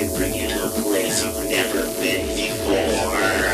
and to bring you to a place you've never been before.